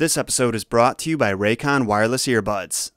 This episode is brought to you by Raycon Wireless Earbuds.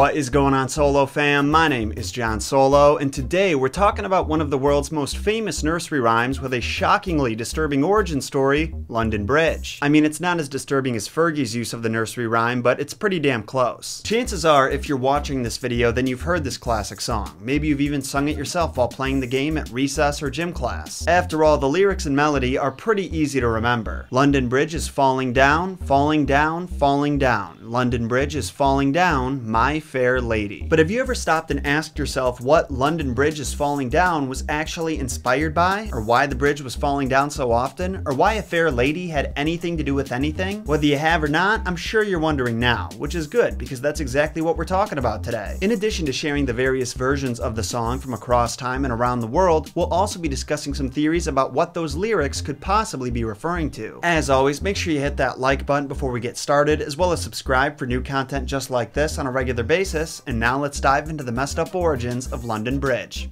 What is going on, Solo fam? My name is Jon Solo, and today we're talking about one of the world's most famous nursery rhymes with a shockingly disturbing origin story London Bridge. I mean, it's not as disturbing as Fergie's use of the nursery rhyme, but it's pretty damn close. Chances are, if you're watching this video, then you've heard this classic song. Maybe you've even sung it yourself while playing the game at recess or gym class. After all, the lyrics and melody are pretty easy to remember. London Bridge is falling down, falling down, falling down. London Bridge is falling down, my fair lady. But have you ever stopped and asked yourself what London Bridge is falling down was actually inspired by? Or why the bridge was falling down so often? Or why a fair lady had anything to do with anything? Whether you have or not, I'm sure you're wondering now, which is good because that's exactly what we're talking about today. In addition to sharing the various versions of the song from across time and around the world, we'll also be discussing some theories about what those lyrics could possibly be referring to. As always, make sure you hit that like button before we get started, as well as subscribe for new content just like this on a regular basis. And now let's dive into the messed up origins of London Bridge.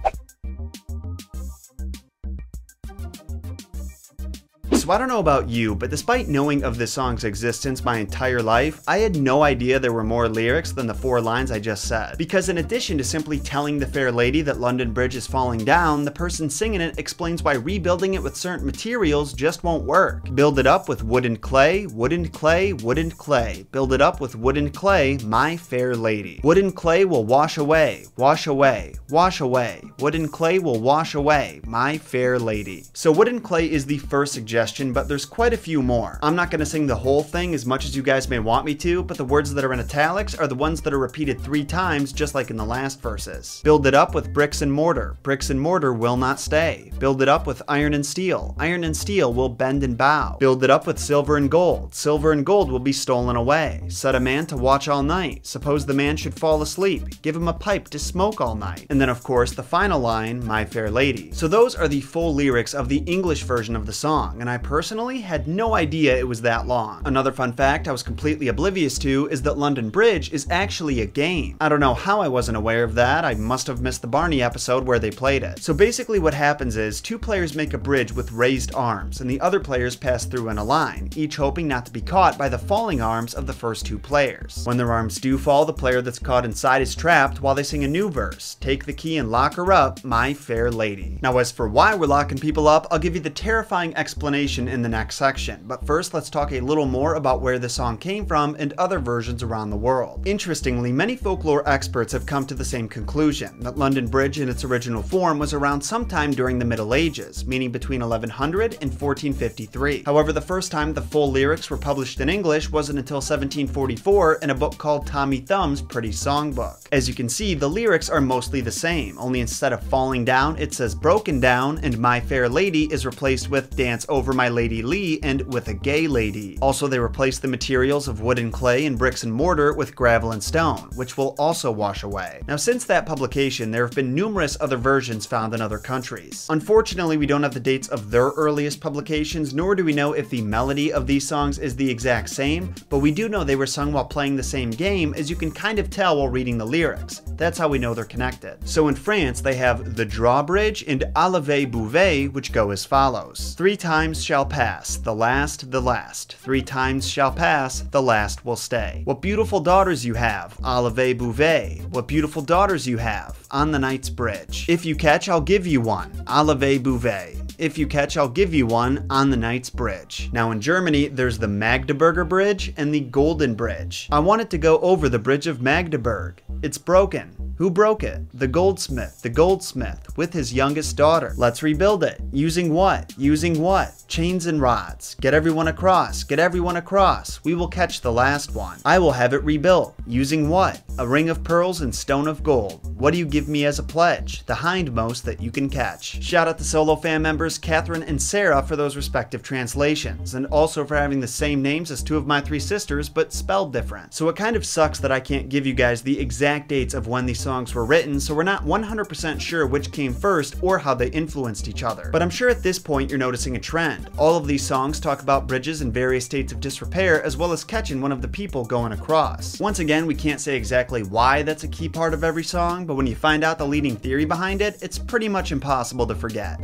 So I don't know about you, but despite knowing of this song's existence my entire life, I had no idea there were more lyrics than the four lines I just said. Because in addition to simply telling the fair lady that London Bridge is falling down, the person singing it explains why rebuilding it with certain materials just won't work. Build it up with wood and clay, wood and clay, wood and clay. Build it up with wood and clay, my fair lady. Wood and clay will wash away, wash away, wash away. Wood and clay will wash away, my fair lady. So wood and clay is the first suggestion but there's quite a few more. I'm not going to sing the whole thing as much as you guys may want me to, but the words that are in italics are the ones that are repeated three times, just like in the last verses. Build it up with bricks and mortar. Bricks and mortar will not stay. Build it up with iron and steel. Iron and steel will bend and bow. Build it up with silver and gold. Silver and gold will be stolen away. Set a man to watch all night. Suppose the man should fall asleep. Give him a pipe to smoke all night. And then, of course, the final line, My Fair Lady. So those are the full lyrics of the English version of the song, and I personally had no idea it was that long. Another fun fact I was completely oblivious to is that London Bridge is actually a game. I don't know how I wasn't aware of that, I must have missed the Barney episode where they played it. So basically what happens is, two players make a bridge with raised arms, and the other players pass through in a line, each hoping not to be caught by the falling arms of the first two players. When their arms do fall, the player that's caught inside is trapped while they sing a new verse, Take the key and lock her up, my fair lady. Now as for why we're locking people up, I'll give you the terrifying explanation in the next section, but first let's talk a little more about where the song came from and other versions around the world. Interestingly, many folklore experts have come to the same conclusion, that London Bridge in its original form was around sometime during the Middle Ages, meaning between 1100 and 1453. However, the first time the full lyrics were published in English wasn't until 1744 in a book called Tommy Thumb's Pretty Songbook. As you can see, the lyrics are mostly the same, only instead of falling down, it says broken down, and My Fair Lady is replaced with Dance Over My Lady Lee and with a gay lady. Also, they replaced the materials of wood and clay and bricks and mortar with gravel and stone, which will also wash away. Now, since that publication, there have been numerous other versions found in other countries. Unfortunately, we don't have the dates of their earliest publications, nor do we know if the melody of these songs is the exact same, but we do know they were sung while playing the same game, as you can kind of tell while reading the lyrics. That's how we know they're connected. So in France, they have the drawbridge and Alave Bouvet, which go as follows. Three times shall pass, the last, the last. Three times shall pass, the last will stay. What beautiful daughters you have, Alave Bouvet. What beautiful daughters you have, on the Knight's Bridge. If you catch, I'll give you one, Alave Bouvet. If you catch, I'll give you one on the Knight's Bridge. Now in Germany, there's the Magdeburger Bridge and the Golden Bridge. I wanted to go over the Bridge of Magdeburg. It's broken. Who broke it? The goldsmith, the goldsmith, with his youngest daughter. Let's rebuild it. Using what? Using what? Chains and rods. Get everyone across. Get everyone across. We will catch the last one. I will have it rebuilt. Using what? A ring of pearls and stone of gold. What do you give me as a pledge? The hindmost that you can catch. Shout out to solo fan members Catherine and Sarah for those respective translations, and also for having the same names as two of my three sisters, but spelled different. So it kind of sucks that I can't give you guys the exact dates of when these songs were written, so we're not 100% sure which came first or how they influenced each other. But I'm sure at this point you're noticing a trend. All of these songs talk about bridges in various states of disrepair, as well as catching one of the people going across. Once again, we can't say exactly why that's a key part of every song, but when you find out the leading theory behind it, it's pretty much impossible to forget.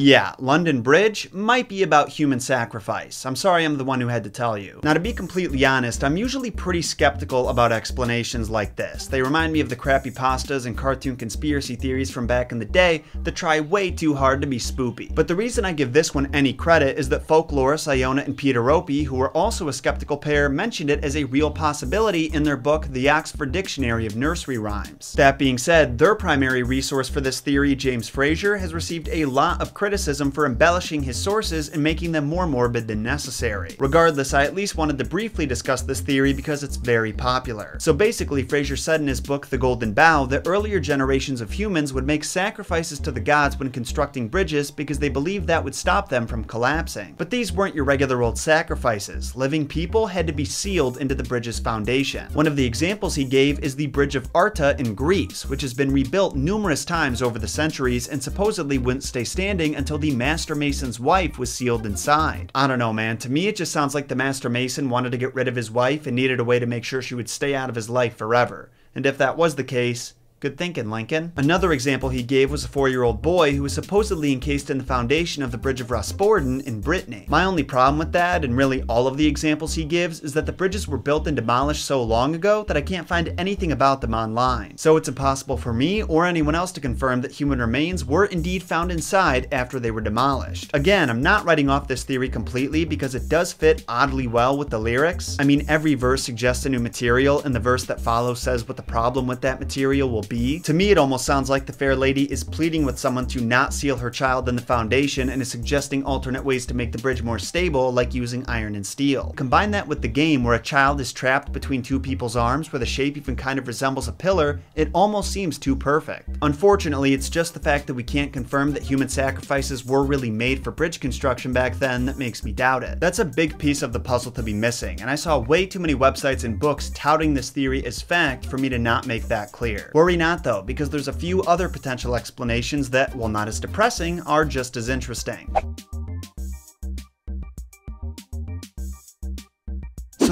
Yeah, London Bridge might be about human sacrifice. I'm sorry I'm the one who had to tell you. Now to be completely honest, I'm usually pretty skeptical about explanations like this. They remind me of the creepypastas and cartoon conspiracy theories from back in the day that try way too hard to be spoopy. But the reason I give this one any credit is that folklorist Iona and Peter Opie, who were also a skeptical pair, mentioned it as a real possibility in their book The Oxford Dictionary of Nursery Rhymes. That being said, their primary resource for this theory, James Frazer, has received a lot of criticism for embellishing his sources and making them more morbid than necessary. Regardless, I at least wanted to briefly discuss this theory because it's very popular. So basically, Frazer said in his book The Golden Bough that earlier generations of humans would make sacrifices to the gods when constructing bridges because they believed that would stop them from collapsing. But these weren't your regular old sacrifices. Living people had to be sealed into the bridge's foundation. One of the examples he gave is the Bridge of Arta in Greece, which has been rebuilt numerous times over the centuries and supposedly wouldn't stay standing until the master mason's wife was sealed inside. I don't know, man. To me, it just sounds like the master mason wanted to get rid of his wife and needed a way to make sure she would stay out of his life forever. And if that was the case, Good thinking, Lincoln. Another example he gave was a four-year-old boy who was supposedly encased in the foundation of the Bridge of Rosporden in Brittany. My only problem with that, and really all of the examples he gives, is that the bridges were built and demolished so long ago that I can't find anything about them online. So it's impossible for me or anyone else to confirm that human remains were indeed found inside after they were demolished. Again, I'm not writing off this theory completely because it does fit oddly well with the lyrics. I mean, every verse suggests a new material, and the verse that follows says what the problem with that material will be. To me, it almost sounds like the fair lady is pleading with someone to not seal her child in the foundation and is suggesting alternate ways to make the bridge more stable, like using iron and steel. Combine that with the game where a child is trapped between two people's arms, where the shape even kind of resembles a pillar, it almost seems too perfect. Unfortunately, it's just the fact that we can't confirm that human sacrifices were really made for bridge construction back then that makes me doubt it. That's a big piece of the puzzle to be missing, and I saw way too many websites and books touting this theory as fact for me to not make that clear. Worry not though, because there's a few other potential explanations that, while not as depressing, are just as interesting.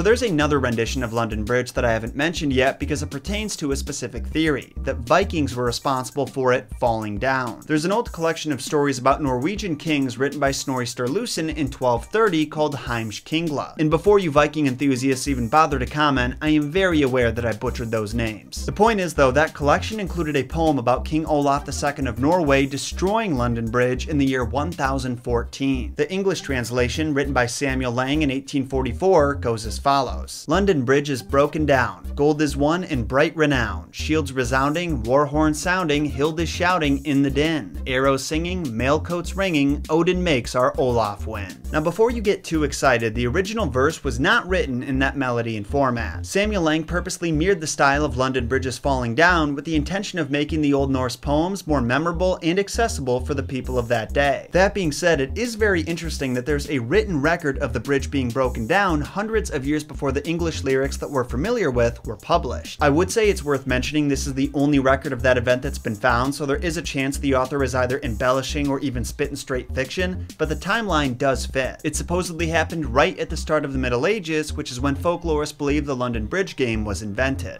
There's another rendition of London Bridge that I haven't mentioned yet because it pertains to a specific theory, that Vikings were responsible for it falling down. There's an old collection of stories about Norwegian kings written by Snorri Sturluson in 1230 called Heimskringla. And before you Viking enthusiasts even bother to comment, I am very aware that I butchered those names. The point is though, that collection included a poem about King Olaf II of Norway destroying London Bridge in the year 1014. The English translation, written by Samuel Laing in 1844, goes as follows follows. London Bridge is broken down, gold is won in bright renown, shields resounding, war horn sounding, hild is shouting in the din, arrows singing, mail coats ringing, Odin makes our Olaf win. Now before you get too excited, the original verse was not written in that melody and format. Samuel Laing purposely mirrored the style of London Bridge's falling down with the intention of making the Old Norse poems more memorable and accessible for the people of that day. That being said, it is very interesting that there's a written record of the bridge being broken down hundreds of years years before the English lyrics that we're familiar with were published. I would say it's worth mentioning this is the only record of that event that's been found, so there is a chance the author is either embellishing or even spitting straight fiction, but the timeline does fit. It supposedly happened right at the start of the Middle Ages, which is when folklorists believe the London Bridge game was invented.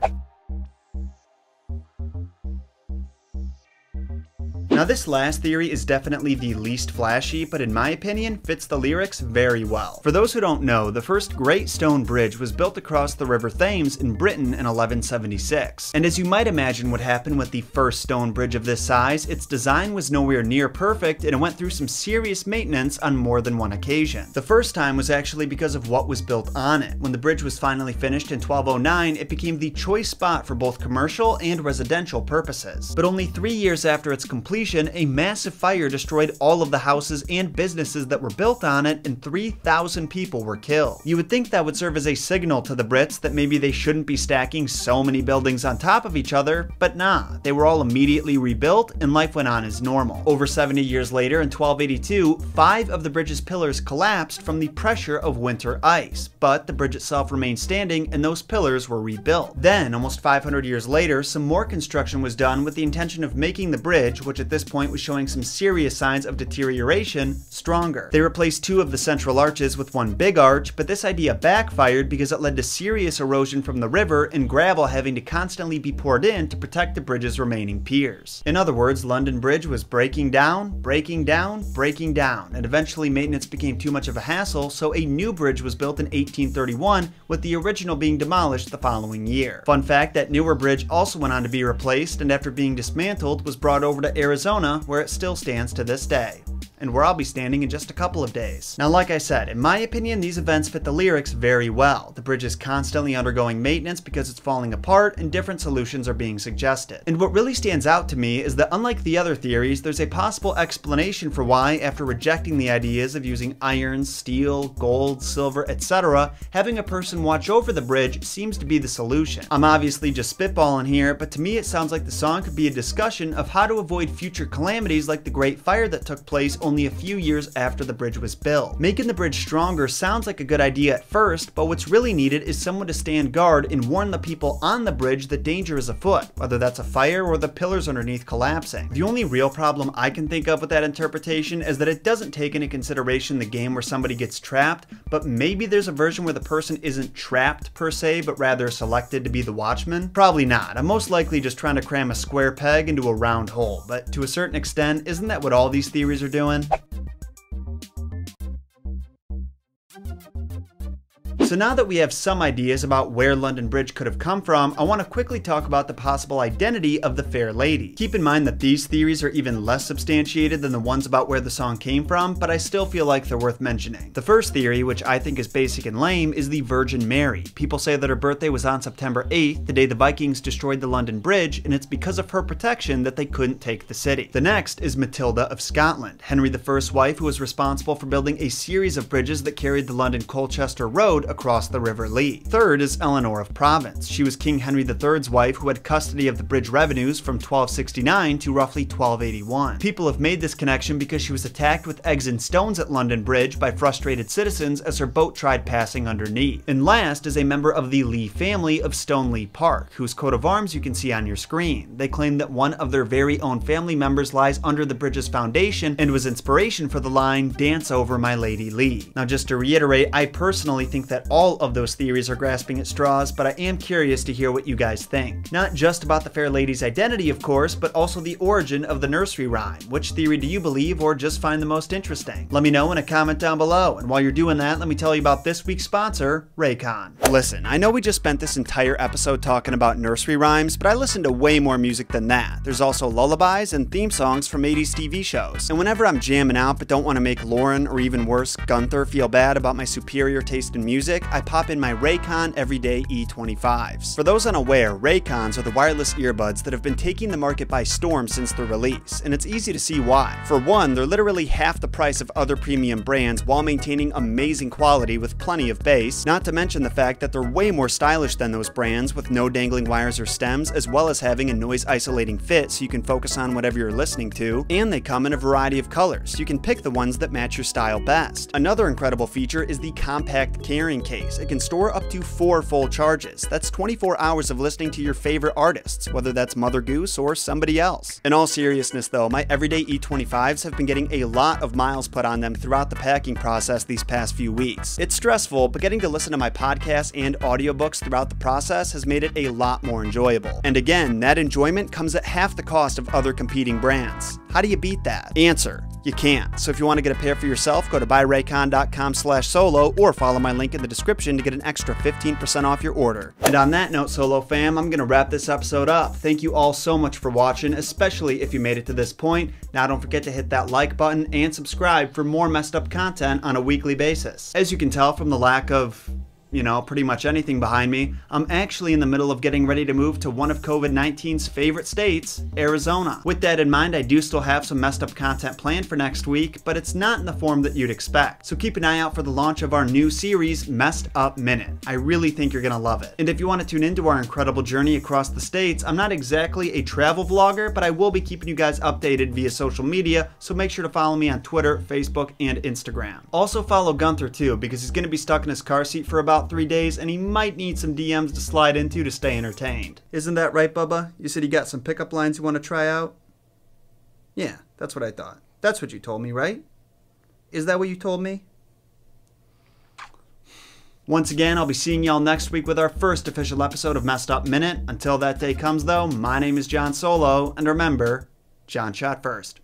Now this last theory is definitely the least flashy, but in my opinion, fits the lyrics very well. For those who don't know, the first Great Stone Bridge was built across the River Thames in Britain in 1176. And as you might imagine would happen with the first stone bridge of this size, its design was nowhere near perfect and it went through some serious maintenance on more than one occasion. The first time was actually because of what was built on it. When the bridge was finally finished in 1209, it became the choice spot for both commercial and residential purposes. But only three years after its completion, a massive fire destroyed all of the houses and businesses that were built on it, and 3,000 people were killed. You would think that would serve as a signal to the Brits that maybe they shouldn't be stacking so many buildings on top of each other, but nah, they were all immediately rebuilt and life went on as normal. Over 70 years later, in 1282, five of the bridge's pillars collapsed from the pressure of winter ice, but the bridge itself remained standing and those pillars were rebuilt. Then, almost 500 years later, some more construction was done with the intention of making the bridge, which at this this point was showing some serious signs of deterioration, stronger. They replaced two of the central arches with one big arch, but this idea backfired because it led to serious erosion from the river and gravel having to constantly be poured in to protect the bridge's remaining piers. In other words, London Bridge was breaking down, breaking down, breaking down, and eventually maintenance became too much of a hassle, so a new bridge was built in 1831, with the original being demolished the following year. Fun fact, that newer bridge also went on to be replaced, and after being dismantled, was brought over to Arizona, where it still stands to this day and where I'll be standing in just a couple of days. Now, like I said, in my opinion, these events fit the lyrics very well. The bridge is constantly undergoing maintenance because it's falling apart and different solutions are being suggested. And what really stands out to me is that unlike the other theories, there's a possible explanation for why, after rejecting the ideas of using iron, steel, gold, silver, etc., having a person watch over the bridge seems to be the solution. I'm obviously just spitballing here, but to me it sounds like the song could be a discussion of how to avoid future calamities like the Great Fire that took place only a few years after the bridge was built. Making the bridge stronger sounds like a good idea at first, but what's really needed is someone to stand guard and warn the people on the bridge that danger is afoot, whether that's a fire or the pillars underneath collapsing. The only real problem I can think of with that interpretation is that it doesn't take into consideration the game where somebody gets trapped, but maybe there's a version where the person isn't trapped per se, but rather selected to be the watchman? Probably not. I'm most likely just trying to cram a square peg into a round hole, but to a certain extent, isn't that what all these theories are doing? everyone. So now that we have some ideas about where London Bridge could have come from, I want to quickly talk about the possible identity of the Fair Lady. Keep in mind that these theories are even less substantiated than the ones about where the song came from, but I still feel like they're worth mentioning. The first theory, which I think is basic and lame, is the Virgin Mary. People say that her birthday was on September 8th, the day the Vikings destroyed the London Bridge, and it's because of her protection that they couldn't take the city. The next is Matilda of Scotland, Henry I's wife who was responsible for building a series of bridges that carried the London Colchester Road across the River Lee. Third is Eleanor of Provence. She was King Henry III's wife who had custody of the bridge revenues from 1269 to roughly 1281. People have made this connection because she was attacked with eggs and stones at London Bridge by frustrated citizens as her boat tried passing underneath. And last is a member of the Lee family of Stoneleigh Park, whose coat of arms you can see on your screen. They claim that one of their very own family members lies under the bridge's foundation and was inspiration for the line, Dance Over My Lady Lee. Now just to reiterate, I personally think that all of those theories are grasping at straws, but I am curious to hear what you guys think. Not just about the Fair Lady's identity, of course, but also the origin of the nursery rhyme. Which theory do you believe or just find the most interesting? Let me know in a comment down below, and while you're doing that, let me tell you about this week's sponsor, Raycon. Listen, I know we just spent this entire episode talking about nursery rhymes, but I listen to way more music than that. There's also lullabies and theme songs from 80s TV shows. And whenever I'm jamming out but don't want to make Lauren, or even worse, Gunther, feel bad about my superior taste in music, I pop in my Raycon Everyday E25s. For those unaware, Raycons are the wireless earbuds that have been taking the market by storm since their release, and it's easy to see why. For one, they're literally half the price of other premium brands while maintaining amazing quality with plenty of bass, not to mention the fact that they're way more stylish than those brands with no dangling wires or stems, as well as having a noise isolating fit so you can focus on whatever you're listening to, and they come in a variety of colors. You can pick the ones that match your style best. Another incredible feature is the compact carrying case. It can store up to four full charges. That's 24 hours of listening to your favorite artists, whether that's Mother Goose or somebody else. In all seriousness though, my everyday E25s have been getting a lot of miles put on them throughout the packing process these past few weeks. It's stressful, but getting to listen to my podcasts and audiobooks throughout the process has made it a lot more enjoyable. And again, that enjoyment comes at half the cost of other competing brands. How do you beat that? Answer you can't. So if you want to get a pair for yourself, go to buyraycon.com slash solo or follow my link in the description to get an extra 15% off your order. And on that note, Solo fam, I'm going to wrap this episode up. Thank you all so much for watching, especially if you made it to this point. Now don't forget to hit that like button and subscribe for more messed up content on a weekly basis. As you can tell from the lack of you know, pretty much anything behind me, I'm actually in the middle of getting ready to move to one of COVID-19's favorite states, Arizona. With that in mind, I do still have some messed up content planned for next week, but it's not in the form that you'd expect. So keep an eye out for the launch of our new series, Messed Up Minute. I really think you're gonna love it. And if you want to tune into our incredible journey across the states, I'm not exactly a travel vlogger, but I will be keeping you guys updated via social media, so make sure to follow me on Twitter, Facebook, and Instagram. Also follow Gunther too, because he's gonna be stuck in his car seat for about about three days, and he might need some DMs to slide into to stay entertained. Isn't that right, Bubba? You said you got some pickup lines you want to try out? Yeah, That's what I thought. That's what you told me, right? Is that what you told me? Once again, I'll be seeing y'all next week with our first official episode of Messed Up Minute. Until that day comes, though, my name is Jon Solo, and remember, Jon shot first.